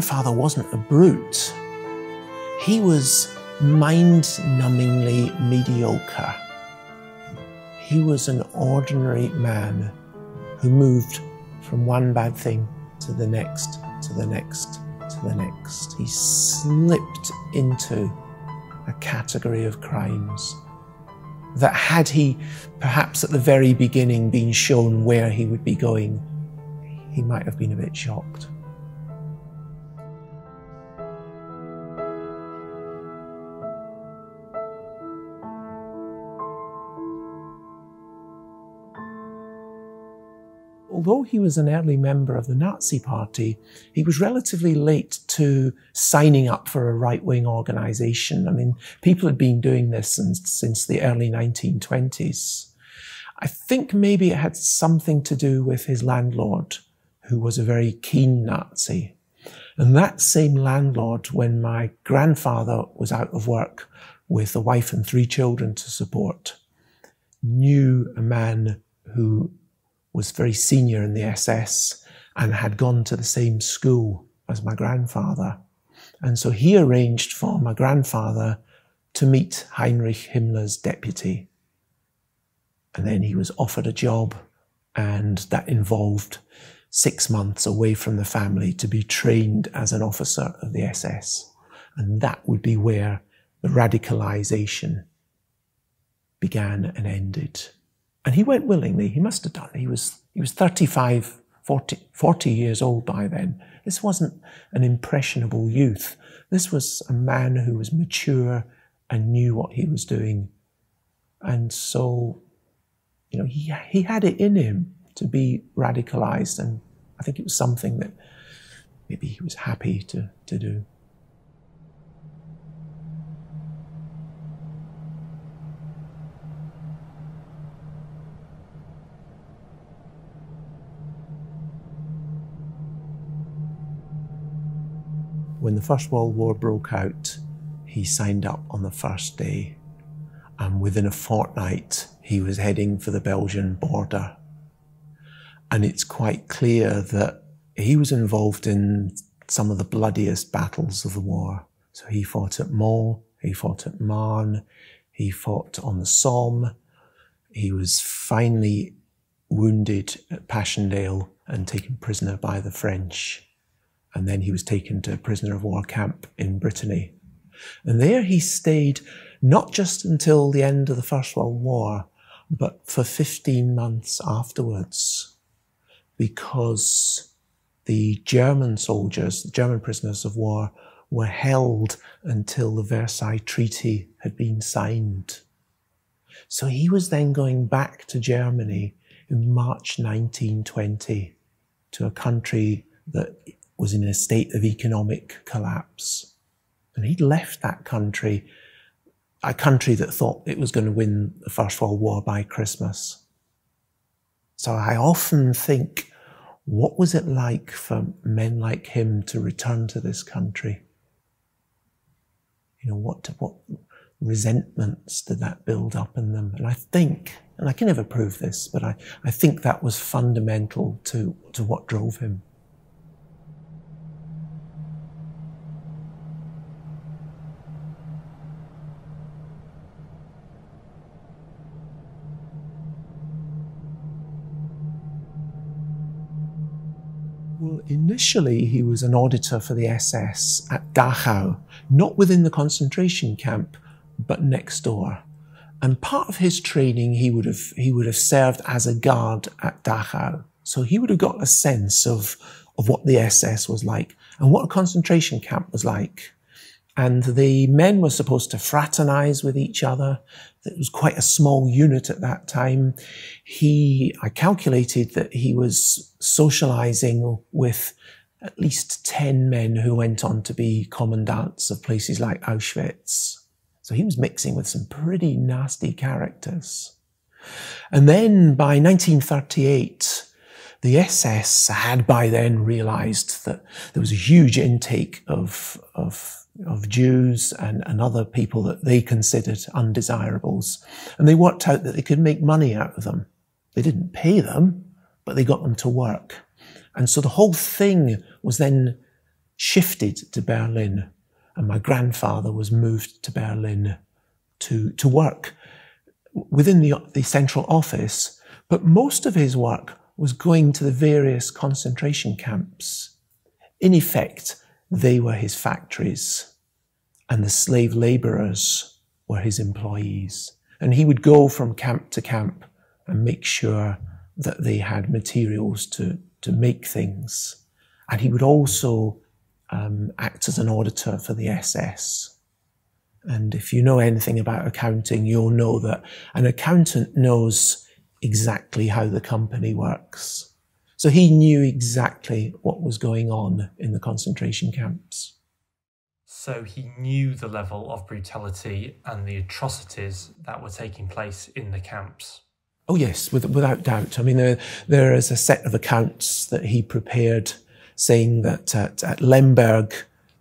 grandfather wasn't a brute. He was mind numbingly mediocre. He was an ordinary man who moved from one bad thing to the next, to the next, to the next. He slipped into a category of crimes that had he perhaps at the very beginning been shown where he would be going, he might have been a bit shocked. Although he was an early member of the Nazi Party, he was relatively late to signing up for a right wing organization. I mean, people had been doing this since, since the early 1920s. I think maybe it had something to do with his landlord, who was a very keen Nazi. And that same landlord, when my grandfather was out of work with a wife and three children to support, knew a man who was very senior in the SS and had gone to the same school as my grandfather. And so he arranged for my grandfather to meet Heinrich Himmler's deputy. And then he was offered a job, and that involved six months away from the family to be trained as an officer of the SS. And that would be where the radicalization began and ended. And he went willingly. He must have done. He was, he was 35, 40, 40 years old by then. This wasn't an impressionable youth. This was a man who was mature and knew what he was doing. And so, you know, he, he had it in him to be radicalized. And I think it was something that maybe he was happy to, to do. When the First World War broke out, he signed up on the first day. And within a fortnight, he was heading for the Belgian border. And it's quite clear that he was involved in some of the bloodiest battles of the war. So he fought at Mons, he fought at Marne, he fought on the Somme. He was finally wounded at Passchendaele and taken prisoner by the French and then he was taken to a prisoner of war camp in Brittany. And there he stayed not just until the end of the First World War, but for 15 months afterwards, because the German soldiers, the German prisoners of war, were held until the Versailles Treaty had been signed. So he was then going back to Germany in March 1920 to a country that was in a state of economic collapse. And he'd left that country, a country that thought it was going to win the First World War by Christmas. So I often think, what was it like for men like him to return to this country? You know, what, what resentments did that build up in them? And I think, and I can never prove this, but I, I think that was fundamental to, to what drove him. Well, initially he was an auditor for the SS at Dachau, not within the concentration camp, but next door. And part of his training, he would have he would have served as a guard at Dachau. So he would have got a sense of of what the SS was like and what a concentration camp was like. And the men were supposed to fraternize with each other. It was quite a small unit at that time. He, I calculated that he was socializing with at least 10 men who went on to be commandants of places like Auschwitz. So he was mixing with some pretty nasty characters. And then by 1938, the SS had by then realized that there was a huge intake of, of of Jews and, and other people that they considered undesirables. And they worked out that they could make money out of them. They didn't pay them, but they got them to work. And so the whole thing was then shifted to Berlin, and my grandfather was moved to Berlin to, to work within the, the central office, but most of his work was going to the various concentration camps. In effect, they were his factories, and the slave laborers were his employees. And he would go from camp to camp and make sure that they had materials to, to make things. And he would also um, act as an auditor for the SS. And if you know anything about accounting, you'll know that an accountant knows exactly how the company works. So he knew exactly what was going on in the concentration camps. So he knew the level of brutality and the atrocities that were taking place in the camps. Oh, yes, with, without doubt. I mean, there, there is a set of accounts that he prepared saying that at, at Lemberg,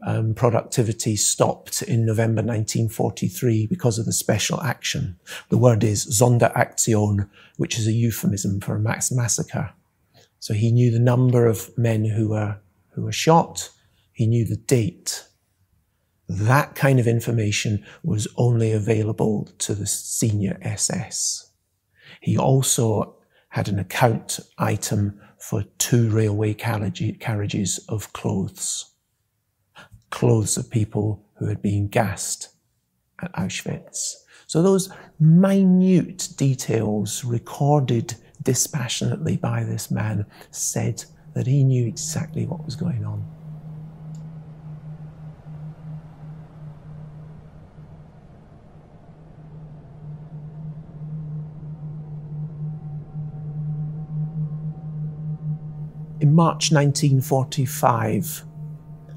um, productivity stopped in November 1943 because of the special action. The word is Sonderaktion, which is a euphemism for a mass massacre. So he knew the number of men who were, who were shot. He knew the date. That kind of information was only available to the senior SS. He also had an account item for two railway carriages of clothes clothes of people who had been gassed at Auschwitz. So those minute details recorded dispassionately by this man said that he knew exactly what was going on. In March 1945,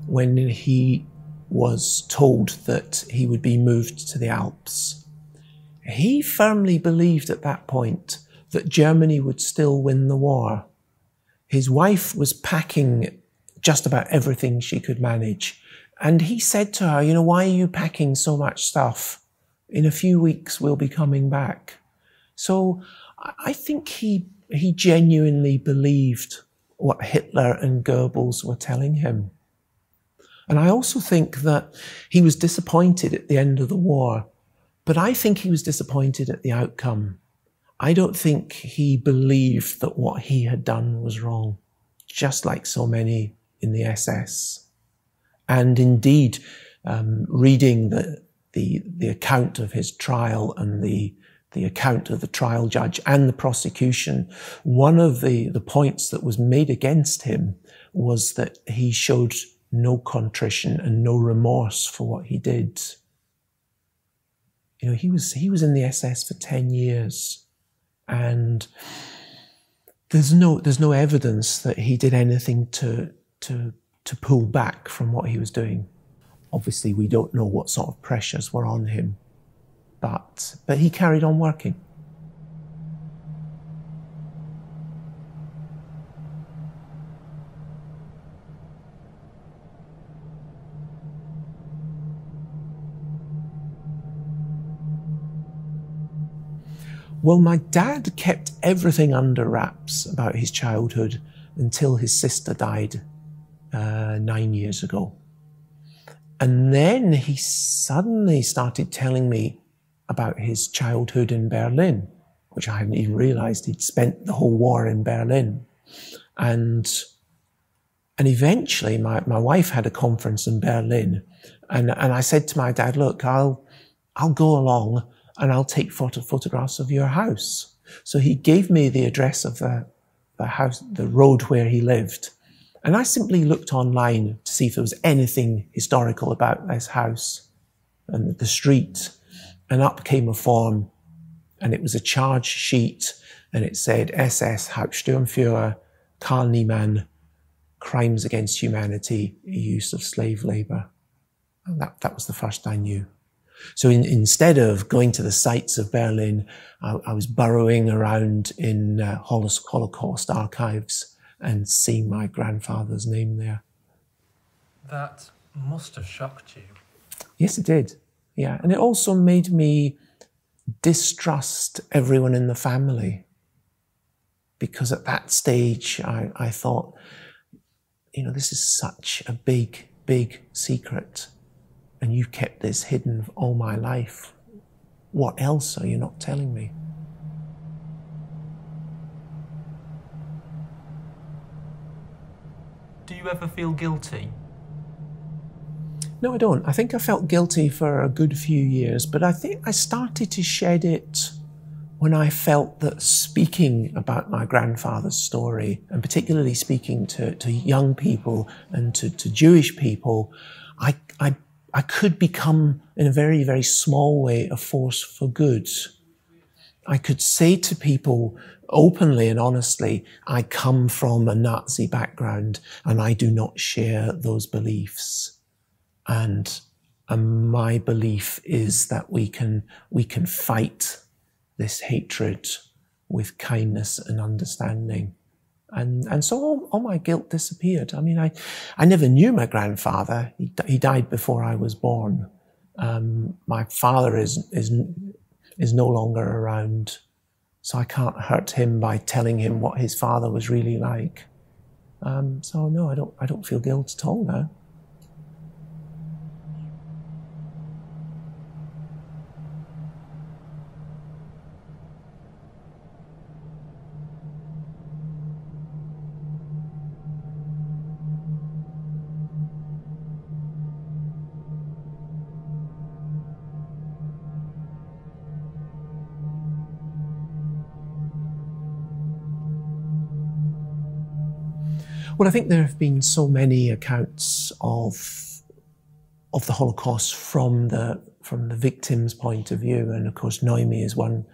when he was told that he would be moved to the Alps. He firmly believed at that point that Germany would still win the war. His wife was packing just about everything she could manage. And he said to her, You know, why are you packing so much stuff? In a few weeks, we'll be coming back. So I think he, he genuinely believed what Hitler and Goebbels were telling him. And I also think that he was disappointed at the end of the war, but I think he was disappointed at the outcome. I don't think he believed that what he had done was wrong, just like so many in the SS. And indeed, um, reading the, the, the account of his trial and the, the account of the trial judge and the prosecution, one of the, the points that was made against him was that he showed no contrition and no remorse for what he did. You know, he was, he was in the SS for 10 years and there's no, there's no evidence that he did anything to, to, to pull back from what he was doing. Obviously, we don't know what sort of pressures were on him, but, but he carried on working. Well, my dad kept everything under wraps about his childhood until his sister died uh, nine years ago. And then he suddenly started telling me about his childhood in Berlin, which I hadn't even realized he'd spent the whole war in Berlin. And, and eventually my, my wife had a conference in Berlin and, and I said to my dad, look, I'll, I'll go along and I'll take photo- photographs of your house. So he gave me the address of the, the house, the road where he lived. And I simply looked online to see if there was anything historical about this house and the street. And up came a form and it was a charge sheet and it said SS Hauptsturmführer Karl Niemann, crimes against humanity, use of slave labor. And that, that was the first I knew. So in, instead of going to the sites of Berlin, I, I was burrowing around in uh, Holocaust archives and seeing my grandfather's name there. That must have shocked you. Yes, it did. Yeah. And it also made me distrust everyone in the family. Because at that stage, I, I thought, you know, this is such a big big secret, and you've kept this hidden all my life. What else are you not telling me? Do you ever feel guilty? No, I don't. I think I felt guilty for a good few years, but I think I started to shed it when I felt that speaking about my grandfather's story, and particularly speaking to, to young people and to, to Jewish people, I, I, I could become, in a very, very small way, a force for good. I could say to people openly and honestly, I come from a Nazi background and I do not share those beliefs. And, and my belief is that we can, we can fight this hatred with kindness and understanding. And, and so all, all, my guilt disappeared. I mean, I, I never knew my grandfather. He, he died before I was born. Um, my father is, is, is no longer around. So I can't hurt him by telling him what his father was really like. Um, so no, I don't, I don't feel guilt at all now. Well, I think there have been so many accounts of of the Holocaust from the from the victim's point of view, and of course, Noemie is one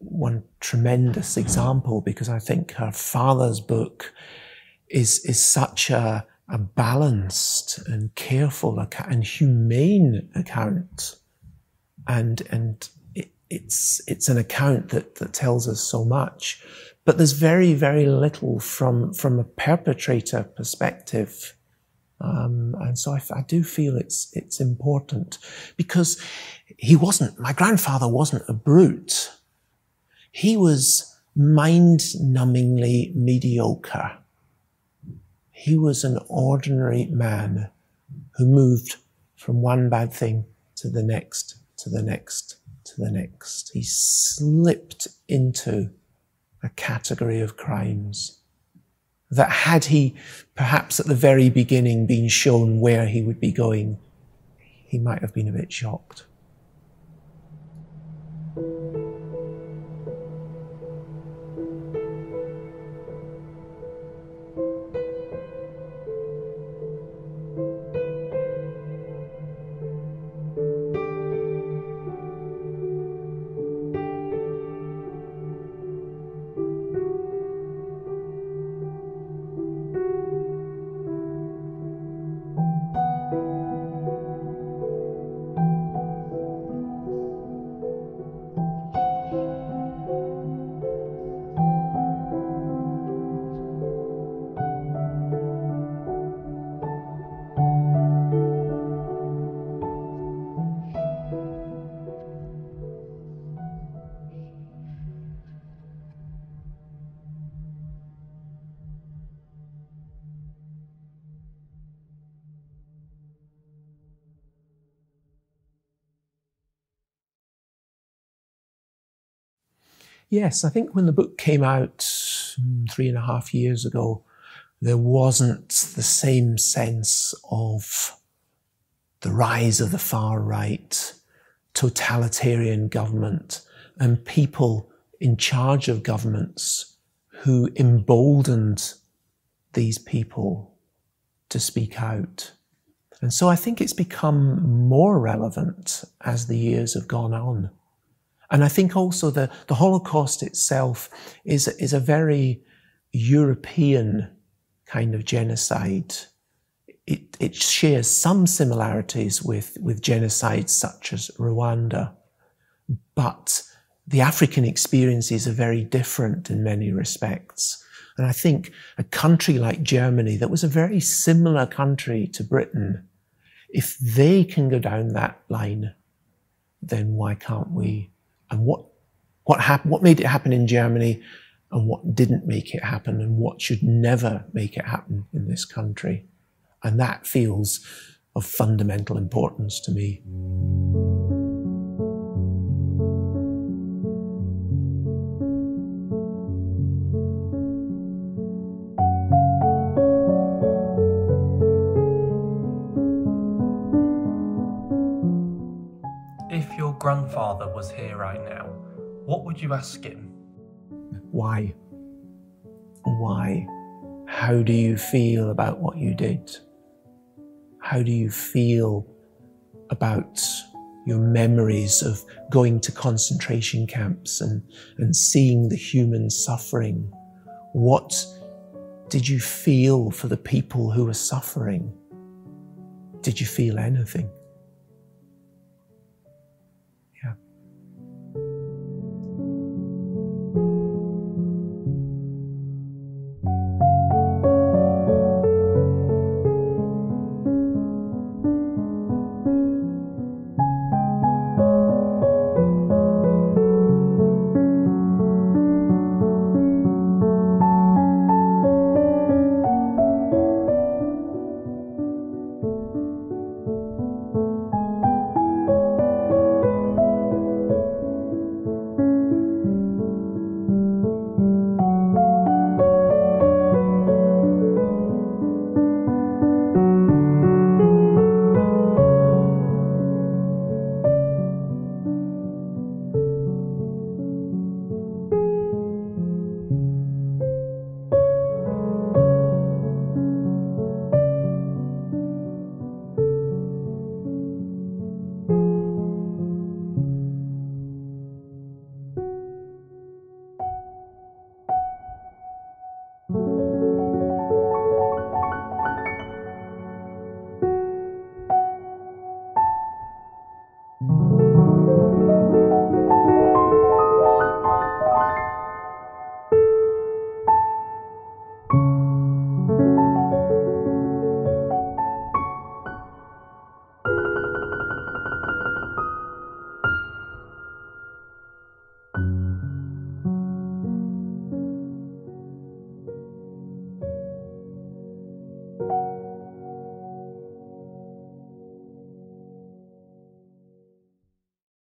one tremendous example because I think her father's book is is such a a balanced and careful and humane account, and and it, it's it's an account that that tells us so much. But there's very, very little from, from a perpetrator perspective. Um, and so I, I, do feel it's, it's important because he wasn't, my grandfather wasn't a brute. He was mind numbingly mediocre. He was an ordinary man who moved from one bad thing to the next, to the next, to the next. He slipped into a category of crimes. That had he perhaps at the very beginning been shown where he would be going, he might have been a bit shocked. Yes, I think when the book came out hmm, three and a half years ago, there wasn't the same sense of the rise of the far right, totalitarian government, and people in charge of governments who emboldened these people to speak out. And so I think it's become more relevant as the years have gone on. And I think also the, the Holocaust itself is, is a very European kind of genocide. It, it shares some similarities with, with genocides such as Rwanda, but the African experiences are very different in many respects. And I think a country like Germany, that was a very similar country to Britain, if they can go down that line, then why can't we? And what what happened, what made it happen in Germany, and what didn't make it happen, and what should never make it happen in this country. And that feels of fundamental importance to me. Grandfather was here right now, what would you ask him? Why? Why? How do you feel about what you did? How do you feel about your memories of going to concentration camps and, and seeing the human suffering? What did you feel for the people who were suffering? Did you feel anything?